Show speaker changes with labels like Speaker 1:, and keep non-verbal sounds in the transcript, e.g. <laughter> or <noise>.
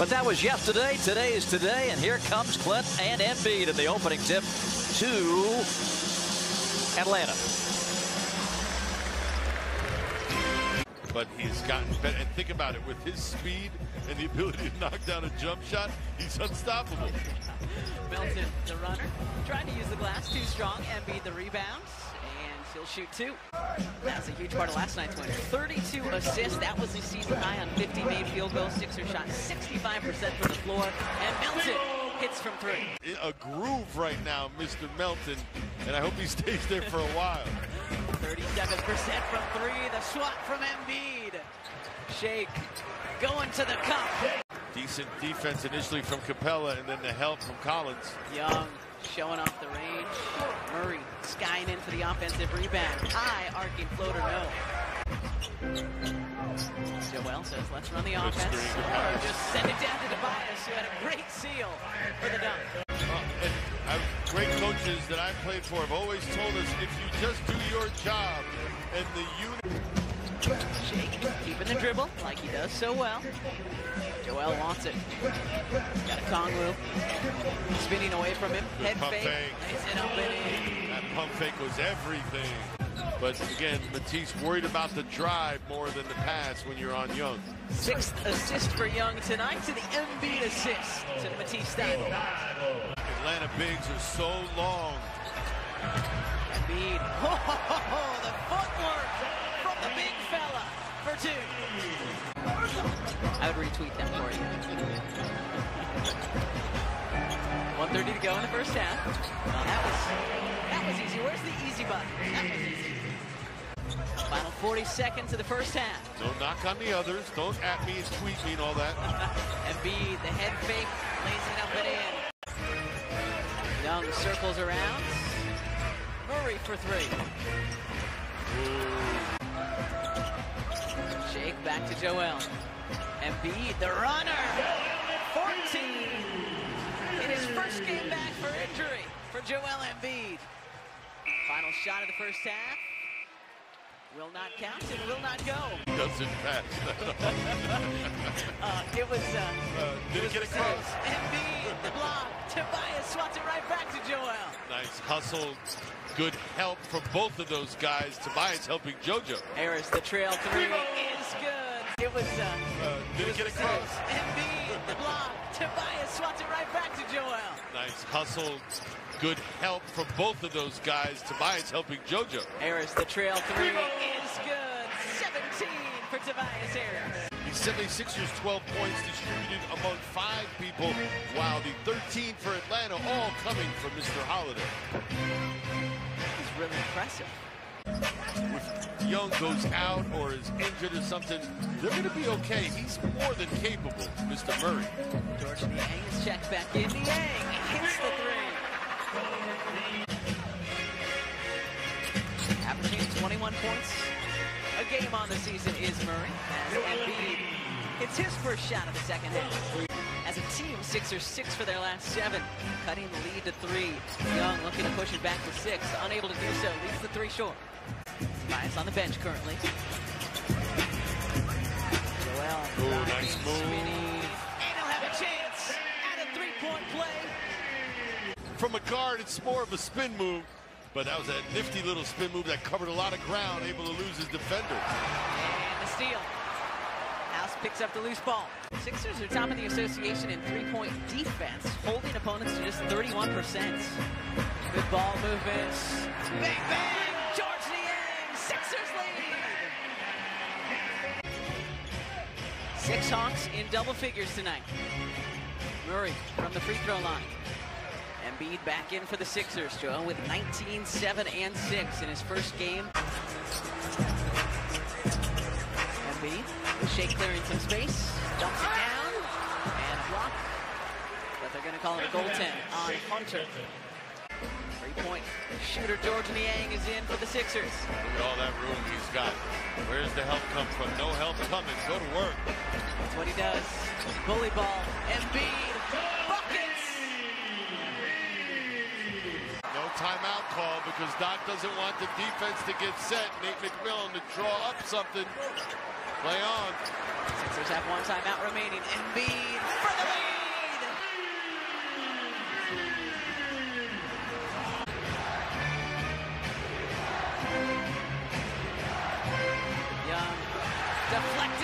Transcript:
Speaker 1: But that was yesterday. Today is today. And here comes Clint and Embiid in the opening tip to Atlanta.
Speaker 2: But he's gotten better. And think about it. With his speed and the ability to knock down a jump shot, he's unstoppable.
Speaker 3: Melton, the runner, trying to use the glass too strong. Embiid, the rebound. And he'll shoot two. That's a huge part of last night's win. 32 assists. That was the season high on 50 made field goals. Sixers shot 65% from the floor. And Melton hits from three.
Speaker 2: A groove right now, Mr. Melton. And I hope he <laughs> stays there for a while.
Speaker 3: 37% from three. The swat from Embiid. Shake going to the cup.
Speaker 2: Decent defense initially from Capela and then the help from Collins.
Speaker 3: Young showing off the range. Murray skying in for the offensive rebound. High arcing floater, no. Joel says, let's run the
Speaker 2: Good
Speaker 3: offense. Just send
Speaker 2: played for have always told us if you just do your job and the unit.
Speaker 3: Shake, keeping the dribble like he does so well. Joel wants it. Got Okongwu. Spinning away from him. Head
Speaker 2: pump
Speaker 3: fake.
Speaker 2: fake.
Speaker 3: Lays it up and in.
Speaker 2: That pump fake was everything. But again, Matisse worried about the drive more than the pass when you're on Young.
Speaker 3: Sixth assist for Young tonight to the Embiid assist to Matisse Stein.
Speaker 2: Atlanta bigs are so long.
Speaker 3: Embiid. <laughs> Oh, the footwork from the big fella for two. I would retweet that for you. 130 to go in the first half. Well, that was that was easy. Where's the easy button? That was easy. Final 40 seconds of the first half.
Speaker 2: Don't knock on the others. Don't at me and tweet me and all that. <laughs>
Speaker 3: Embiid, the head fake, lays it up and in. Young circles around. Murray for three. Shake back to Joel. Embiid, the runner. 14. In his first game back for injury for Joel Embiid. Final shot of the first half. Will not count and will not go.
Speaker 2: Doesn't pass. <laughs>
Speaker 3: Uh, it was uh,
Speaker 2: Uh, didn't get across.
Speaker 3: Embiid, the block. Tobias swats it right back to Joel.
Speaker 2: Nice hustle. Good help from both of those guys. Tobias helping JoJo.
Speaker 3: Harris, the trail three is good. It was uh,
Speaker 2: Uh, didn't get across. <laughs>
Speaker 3: Embiid, the block. Tobias swats it right back to Joel.
Speaker 2: Nice hustle. Good help from both of those guys. Tobias helping JoJo.
Speaker 3: Harris, the trail three is good. 17 for Tobias Harris.
Speaker 2: The 76ers 12 points distributed among five people, while the 13 for Atlanta all coming from Mr. Holiday.
Speaker 3: It's really impressive.
Speaker 2: If Young goes out or is injured or something, they're going to be okay. He's more than capable, Mr. Murray.
Speaker 3: Georges Niang is checked back in. Niang hits the three. Averaging 21 points game on the season is Murray. As Embiid hits his first shot of the second half. As a team, Sixers six for their last seven, cutting the lead to three. Young looking to push it back to six, unable to do so, leaves the three short. Bias on the bench currently. Joel,
Speaker 2: Ooh, nice move.
Speaker 3: spinning, and he'll have a chance at a three-point play.
Speaker 2: From a guard, it's more of a spin move, but that was a nifty little spin move that covered a lot of ground, able to lose his defender.
Speaker 3: And the steal. House picks up the loose ball. Sixers are top of the association in three-point defense, holding opponents to just 31%. Good ball movements. Bang, bang! Georges Niang! Sixers lead! Six Hawks in double figures tonight. Murray from the free throw line. Embiid back in for the Sixers. Joel with 19, 7, and 6 in his first game. Embiid, with Shea clearing some space, dumps it down, and a block. But they're going to call it a goaltend on Hunter. Three-point shooter Georges Niang is in for the Sixers.
Speaker 2: Look at all that room he's got. Where's the help come from? No help coming. Go to work.
Speaker 3: That's what he does. Bully ball. Embiid.
Speaker 2: No timeout call because Doc doesn't want the defense to get set. Nate McMillan to draw up something. Play on.
Speaker 3: Sixers have one timeout remaining. Embiid for the lead. Young deflects.